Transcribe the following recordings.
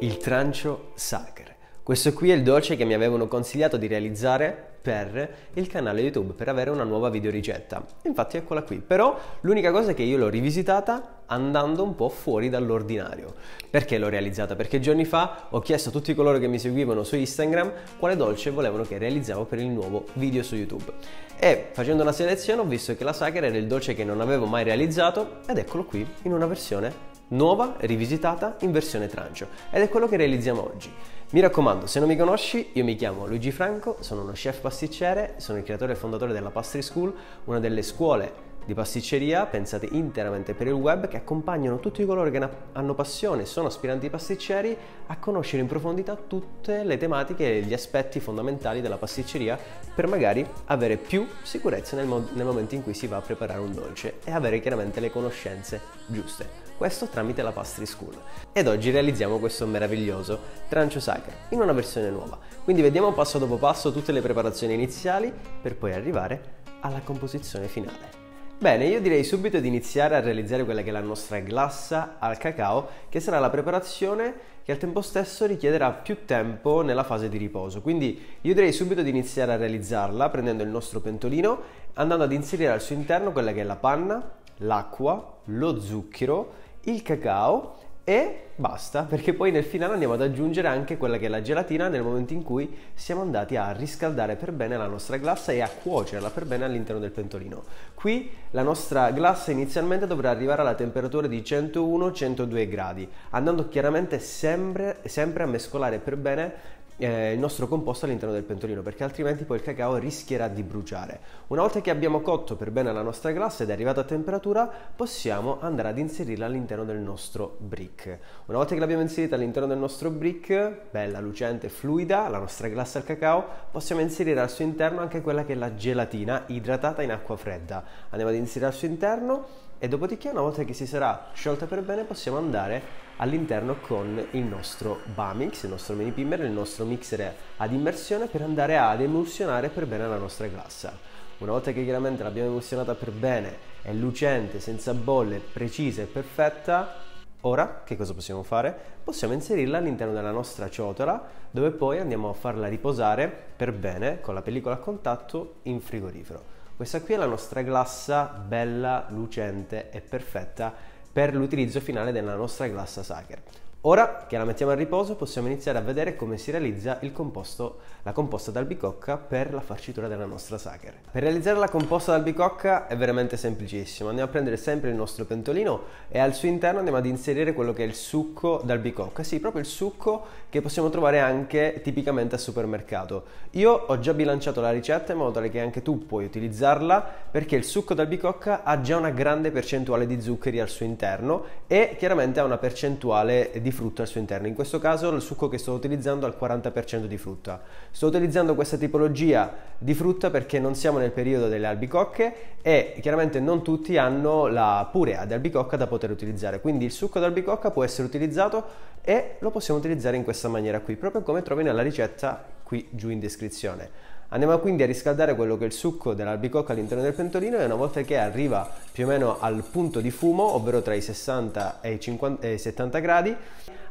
il trancio Sacher. Questo qui è il dolce che mi avevano consigliato di realizzare per il canale YouTube per avere una nuova videoricetta. Infatti eccola qui. Però l'unica cosa è che io l'ho rivisitata andando un po' fuori dall'ordinario. Perché l'ho realizzata? Perché giorni fa ho chiesto a tutti coloro che mi seguivano su Instagram quale dolce volevano che realizzavo per il nuovo video su YouTube. E facendo una selezione ho visto che la Sacher era il dolce che non avevo mai realizzato ed eccolo qui in una versione nuova, rivisitata in versione trancio ed è quello che realizziamo oggi. Mi raccomando, se non mi conosci, io mi chiamo Luigi Franco, sono uno chef pasticcere, sono il creatore e fondatore della Pastry School, una delle scuole di pasticceria pensate interamente per il web che accompagnano tutti coloro che hanno passione e sono aspiranti pasticceri a conoscere in profondità tutte le tematiche e gli aspetti fondamentali della pasticceria per magari avere più sicurezza nel, mo- nel momento in cui si va a preparare un dolce e avere chiaramente le conoscenze giuste. Questo tramite la Pastry School. Ed oggi realizziamo questo meraviglioso trancio sacro in una versione nuova. Quindi vediamo passo dopo passo tutte le preparazioni iniziali per poi arrivare alla composizione finale. Bene, io direi subito di iniziare a realizzare quella che è la nostra glassa al cacao, che sarà la preparazione che al tempo stesso richiederà più tempo nella fase di riposo. Quindi io direi subito di iniziare a realizzarla prendendo il nostro pentolino, andando ad inserire al suo interno quella che è la panna, l'acqua, lo zucchero, il cacao e basta, perché poi nel finale andiamo ad aggiungere anche quella che è la gelatina nel momento in cui siamo andati a riscaldare per bene la nostra glassa e a cuocerla per bene all'interno del pentolino. Qui la nostra glassa inizialmente dovrà arrivare alla temperatura di 101-102 gradi, andando chiaramente sempre, sempre a mescolare per bene eh, il nostro composto all'interno del pentolino perché altrimenti poi il cacao rischierà di bruciare. Una volta che abbiamo cotto per bene la nostra glassa ed è arrivata a temperatura possiamo andare ad inserirla all'interno del nostro brick. Una volta che l'abbiamo inserita all'interno del nostro brick, bella, lucente, fluida, la nostra glassa al cacao, possiamo inserire al suo interno anche quella che è la gelatina idratata in acqua fredda. Andiamo ad inserire al suo interno e dopodiché una volta che si sarà sciolta per bene possiamo andare all'interno con il nostro Bamix, il nostro mini pimmer, il nostro mixer ad immersione per andare ad emulsionare per bene la nostra glassa. Una volta che chiaramente l'abbiamo emulsionata per bene, è lucente, senza bolle, precisa e perfetta, ora che cosa possiamo fare? Possiamo inserirla all'interno della nostra ciotola dove poi andiamo a farla riposare per bene con la pellicola a contatto in frigorifero. Questa qui è la nostra glassa bella, lucente e perfetta per l'utilizzo finale della nostra glassa Sacher. Ora che la mettiamo a riposo possiamo iniziare a vedere come si realizza composto, la composta d'albicocca per la farcitura della nostra sacher. Per realizzare la composta d'albicocca è veramente semplicissimo, andiamo a prendere sempre il nostro pentolino e al suo interno andiamo ad inserire quello che è il succo d'albicocca, sì proprio il succo che possiamo trovare anche tipicamente al supermercato. Io ho già bilanciato la ricetta in modo tale che anche tu puoi utilizzarla perché il succo d'albicocca ha già una grande percentuale di zuccheri al suo interno e chiaramente ha una percentuale di di frutta al suo interno. In questo caso il succo che sto utilizzando ha il 40% di frutta. Sto utilizzando questa tipologia di frutta perché non siamo nel periodo delle albicocche e chiaramente non tutti hanno la purea di albicocca da poter utilizzare. Quindi il succo d'albicocca può essere utilizzato e lo possiamo utilizzare in questa maniera qui, proprio come trovi nella ricetta qui giù in descrizione. Andiamo quindi a riscaldare quello che è il succo dell'albicocca all'interno del pentolino e una volta che arriva più o meno al punto di fumo, ovvero tra i 60 e i 50, e 70 gradi,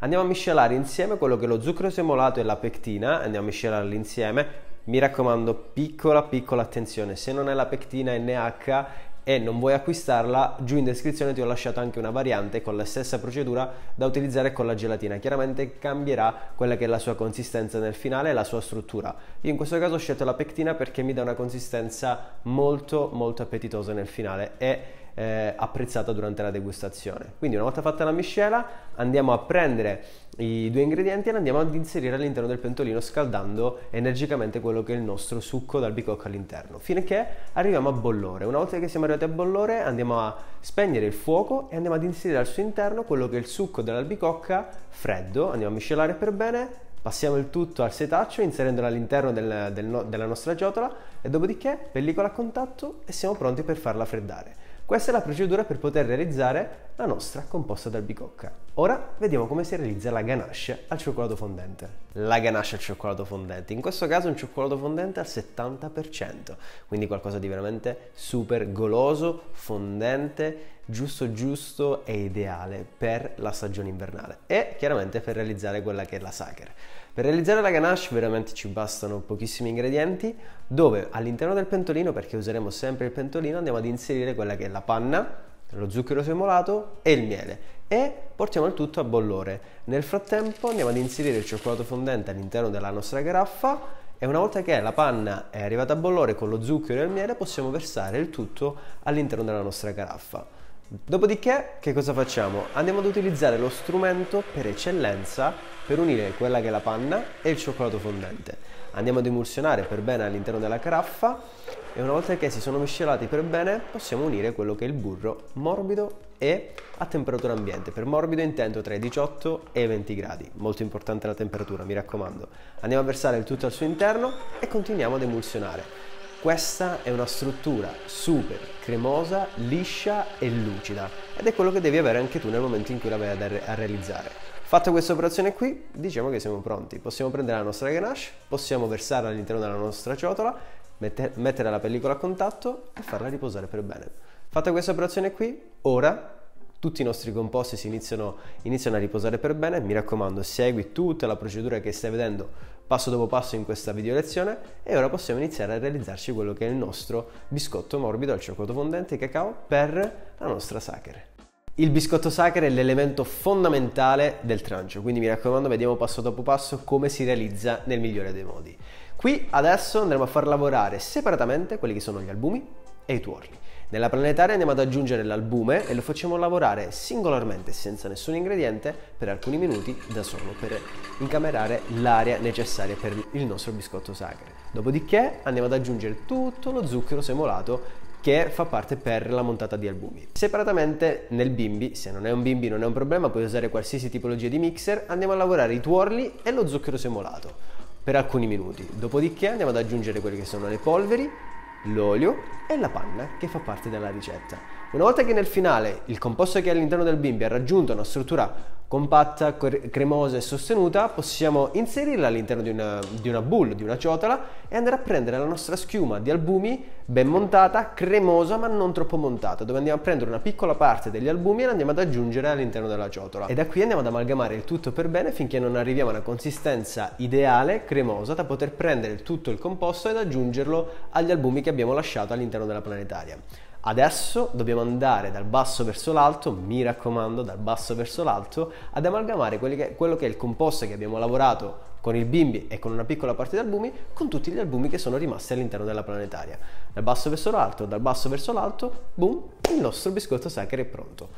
andiamo a miscelare insieme quello che è lo zucchero semolato e la pectina, andiamo a miscelarli insieme. Mi raccomando, piccola piccola attenzione, se non è la pectina NH e non vuoi acquistarla, giù in descrizione ti ho lasciato anche una variante con la stessa procedura da utilizzare con la gelatina. Chiaramente cambierà quella che è la sua consistenza nel finale e la sua struttura. Io in questo caso ho scelto la pectina perché mi dà una consistenza molto molto appetitosa nel finale e eh, apprezzata durante la degustazione. Quindi una volta fatta la miscela andiamo a prendere i due ingredienti e li andiamo ad inserire all'interno del pentolino scaldando energicamente quello che è il nostro succo d'albicocca all'interno finché arriviamo a bollore. Una volta che siamo arrivati a bollore andiamo a spegnere il fuoco e andiamo ad inserire al suo interno quello che è il succo dell'albicocca freddo, andiamo a miscelare per bene Passiamo il tutto al setaccio inserendolo all'interno del, del, della nostra ciotola e dopodiché pellicola a contatto e siamo pronti per farla freddare. Questa è la procedura per poter realizzare la nostra composta d'albicocca. Ora vediamo come si realizza la ganache al cioccolato fondente. La ganache al cioccolato fondente, in questo caso un cioccolato fondente al 70%, quindi qualcosa di veramente super goloso, fondente, giusto giusto e ideale per la stagione invernale e chiaramente per realizzare quella che è la sacher. Per realizzare la ganache veramente ci bastano pochissimi ingredienti dove all'interno del pentolino, perché useremo sempre il pentolino, andiamo ad inserire quella che è la panna, lo zucchero semolato e il miele e portiamo il tutto a bollore. Nel frattempo andiamo ad inserire il cioccolato fondente all'interno della nostra garaffa e una volta che la panna è arrivata a bollore con lo zucchero e il miele possiamo versare il tutto all'interno della nostra garaffa. Dopodiché che cosa facciamo? Andiamo ad utilizzare lo strumento per eccellenza per unire quella che è la panna e il cioccolato fondente. Andiamo ad emulsionare per bene all'interno della caraffa e una volta che si sono miscelati per bene possiamo unire quello che è il burro morbido e a temperatura ambiente. Per morbido intendo tra i 18 e i 20 gradi, molto importante la temperatura, mi raccomando. Andiamo a versare il tutto al suo interno e continuiamo ad emulsionare. Questa è una struttura super cremosa, liscia e lucida ed è quello che devi avere anche tu nel momento in cui la vai a realizzare. Fatta questa operazione qui, diciamo che siamo pronti. Possiamo prendere la nostra ganache, possiamo versarla all'interno della nostra ciotola, mettere la pellicola a contatto e farla riposare per bene. Fatta questa operazione qui, ora tutti i nostri composti iniziano, iniziano a riposare per bene. Mi raccomando, segui tutta la procedura che stai vedendo passo dopo passo in questa video lezione e ora possiamo iniziare a realizzarci quello che è il nostro biscotto morbido al cioccolato fondente e cacao per la nostra sachere. Il biscotto sachere è l'elemento fondamentale del trancio, quindi mi raccomando vediamo passo dopo passo come si realizza nel migliore dei modi. Qui adesso andremo a far lavorare separatamente quelli che sono gli albumi e i tuorli. Nella planetaria andiamo ad aggiungere l'albume e lo facciamo lavorare singolarmente senza nessun ingrediente per alcuni minuti da solo per incamerare l'aria necessaria per il nostro biscotto sacre. Dopodiché andiamo ad aggiungere tutto lo zucchero semolato che fa parte per la montata di albumi. Separatamente nel bimbi, se non è un bimbi non è un problema, puoi usare qualsiasi tipologia di mixer, andiamo a lavorare i tuorli e lo zucchero semolato per alcuni minuti. Dopodiché andiamo ad aggiungere quelle che sono le polveri l'olio e la panna che fa parte della ricetta. Una volta che nel finale il composto che è all'interno del bimbi ha raggiunto una struttura compatta, cremosa e sostenuta, possiamo inserirla all'interno di una, di una bowl, di una ciotola e andare a prendere la nostra schiuma di albumi ben montata, cremosa ma non troppo montata, dove andiamo a prendere una piccola parte degli albumi e la andiamo ad aggiungere all'interno della ciotola. E da qui andiamo ad amalgamare il tutto per bene finché non arriviamo a una consistenza ideale, cremosa, da poter prendere tutto il composto ed aggiungerlo agli albumi che abbiamo lasciato all'interno della planetaria. Adesso dobbiamo andare dal basso verso l'alto, mi raccomando, dal basso verso l'alto, ad amalgamare che, quello che è il composto che abbiamo lavorato con il bimbi e con una piccola parte di albumi con tutti gli albumi che sono rimasti all'interno della planetaria. Dal basso verso l'alto, dal basso verso l'alto, boom, il nostro biscotto sacro è pronto.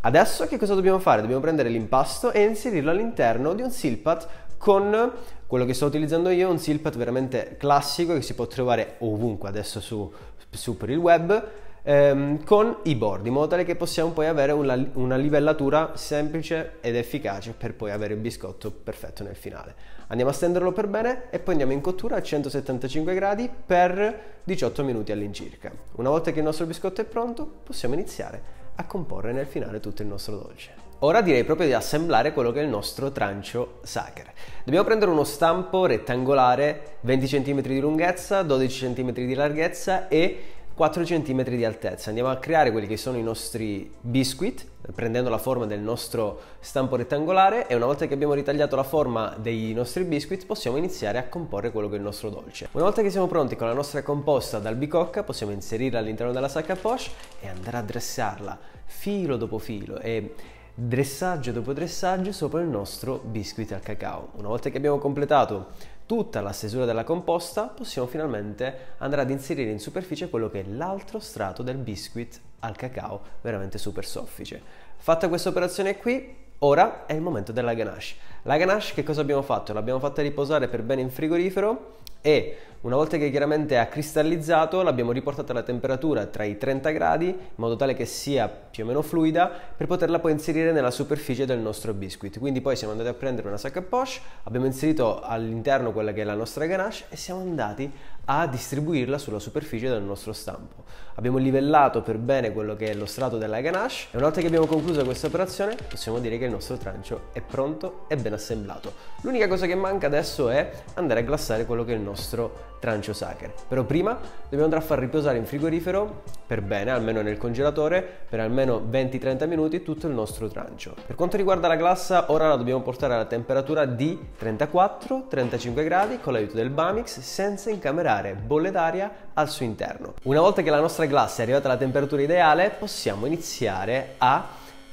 Adesso che cosa dobbiamo fare? Dobbiamo prendere l'impasto e inserirlo all'interno di un silpat con quello che sto utilizzando io, un silpat veramente classico che si può trovare ovunque adesso su, su per il web ehm, con i bordi, in modo tale che possiamo poi avere una, una livellatura semplice ed efficace per poi avere il biscotto perfetto nel finale. Andiamo a stenderlo per bene e poi andiamo in cottura a 175 gradi per 18 minuti all'incirca. Una volta che il nostro biscotto è pronto, possiamo iniziare a comporre nel finale tutto il nostro dolce. Ora direi proprio di assemblare quello che è il nostro trancio sacher. Dobbiamo prendere uno stampo rettangolare 20 cm di lunghezza, 12 cm di larghezza e 4 cm di altezza. Andiamo a creare quelli che sono i nostri biscuit, prendendo la forma del nostro stampo rettangolare e una volta che abbiamo ritagliato la forma dei nostri biscuit possiamo iniziare a comporre quello che è il nostro dolce. Una volta che siamo pronti con la nostra composta d'albicocca possiamo inserirla all'interno della sacca poche e andare a dressarla filo dopo filo e dressaggio dopo dressaggio sopra il nostro biscuit al cacao. Una volta che abbiamo completato tutta la stesura della composta, possiamo finalmente andare ad inserire in superficie quello che è l'altro strato del biscuit al cacao, veramente super soffice. Fatta questa operazione qui, ora è il momento della ganache. La ganache che cosa abbiamo fatto? L'abbiamo fatta riposare per bene in frigorifero e una volta che chiaramente ha cristallizzato l'abbiamo riportata alla temperatura tra i 30 gradi in modo tale che sia più o meno fluida per poterla poi inserire nella superficie del nostro biscuit. Quindi poi siamo andati a prendere una sac à poche, abbiamo inserito all'interno quella che è la nostra ganache e siamo andati a distribuirla sulla superficie del nostro stampo. Abbiamo livellato per bene quello che è lo strato della ganache e una volta che abbiamo concluso questa operazione possiamo dire che il nostro trancio è pronto e ben assemblato. L'unica cosa che manca adesso è andare a glassare quello che è il nostro trancio sacher. Però prima dobbiamo andare a far riposare in frigorifero per bene, almeno nel congelatore, per almeno 20-30 minuti tutto il nostro trancio. Per quanto riguarda la glassa, ora la dobbiamo portare alla temperatura di 34-35 gradi con l'aiuto del Bamix senza incamerare bolle d'aria al suo interno. Una volta che la nostra glassa è arrivata alla temperatura ideale, possiamo iniziare a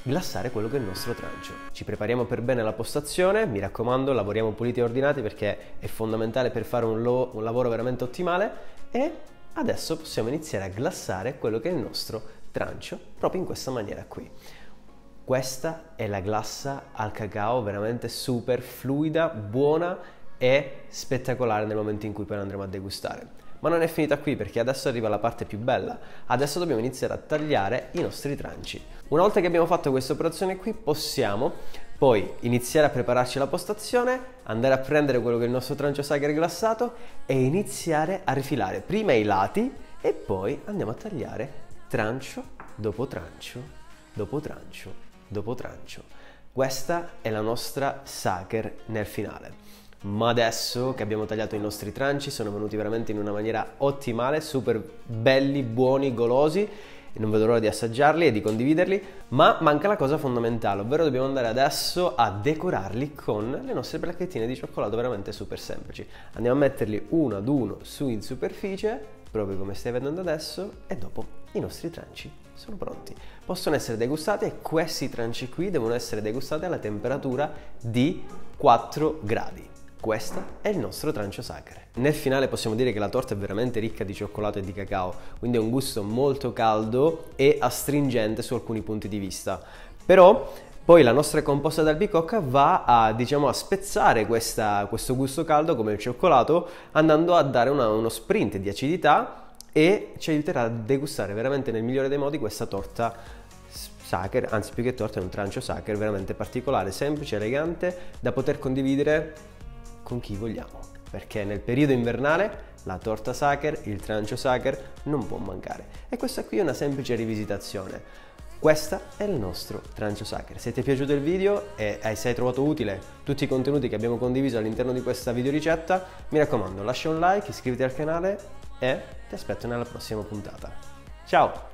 glassare quello che è il nostro trancio. Ci prepariamo per bene la postazione, mi raccomando lavoriamo puliti e ordinati perché è fondamentale per fare un, lo- un lavoro veramente ottimale e adesso possiamo iniziare a glassare quello che è il nostro trancio proprio in questa maniera qui. Questa è la glassa al cacao veramente super fluida, buona e spettacolare nel momento in cui poi andremo a degustare. Ma non è finita qui perché adesso arriva la parte più bella. Adesso dobbiamo iniziare a tagliare i nostri tranci. Una volta che abbiamo fatto questa operazione qui possiamo poi iniziare a prepararci la postazione, andare a prendere quello che è il nostro trancio sager glassato e iniziare a rifilare prima i lati e poi andiamo a tagliare trancio dopo trancio dopo trancio dopo trancio. Questa è la nostra sacher nel finale ma adesso che abbiamo tagliato i nostri tranci sono venuti veramente in una maniera ottimale, super belli, buoni, golosi non vedo l'ora di assaggiarli e di condividerli, ma manca la cosa fondamentale, ovvero dobbiamo andare adesso a decorarli con le nostre placchettine di cioccolato veramente super semplici. Andiamo a metterli uno ad uno su in superficie, proprio come stai vedendo adesso, e dopo i nostri tranci sono pronti. Possono essere degustati e questi tranci qui devono essere degustati alla temperatura di 4 gradi. Questo è il nostro trancio sacre. Nel finale possiamo dire che la torta è veramente ricca di cioccolato e di cacao, quindi ha un gusto molto caldo e astringente su alcuni punti di vista. Però poi la nostra composta d'albicocca va a, diciamo, a spezzare questa, questo gusto caldo come il cioccolato andando a dare una, uno sprint di acidità e ci aiuterà a degustare veramente nel migliore dei modi questa torta sacher, anzi più che torta è un trancio sacher veramente particolare, semplice, elegante, da poter condividere con chi vogliamo, perché nel periodo invernale la torta Sacher, il trancio Sacher non può mancare. E questa qui è una semplice rivisitazione. Questo è il nostro trancio Sacher. Se ti è piaciuto il video e hai trovato utile tutti i contenuti che abbiamo condiviso all'interno di questa videoricetta, mi raccomando lascia un like, iscriviti al canale e ti aspetto nella prossima puntata. Ciao!